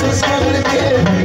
Jesus, come and give.